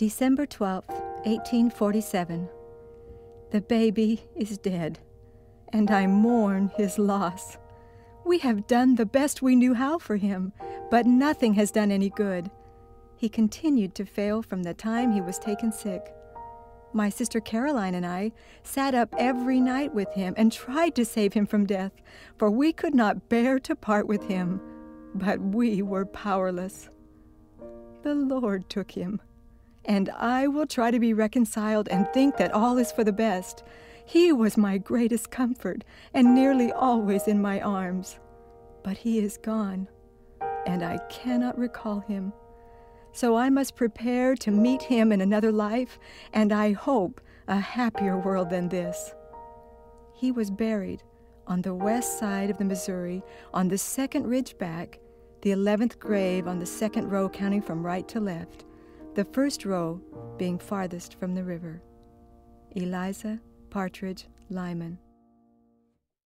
December 12th, 1847. The baby is dead, and I mourn his loss. We have done the best we knew how for him, but nothing has done any good. He continued to fail from the time he was taken sick. My sister Caroline and I sat up every night with him and tried to save him from death, for we could not bear to part with him, but we were powerless. The Lord took him, and I will try to be reconciled and think that all is for the best. He was my greatest comfort and nearly always in my arms. But he is gone, and I cannot recall him. So I must prepare to meet him in another life, and I hope a happier world than this. He was buried on the west side of the Missouri, on the second ridge back, the 11th grave on the second row counting from right to left, the first row being farthest from the river. Eliza Partridge Lyman.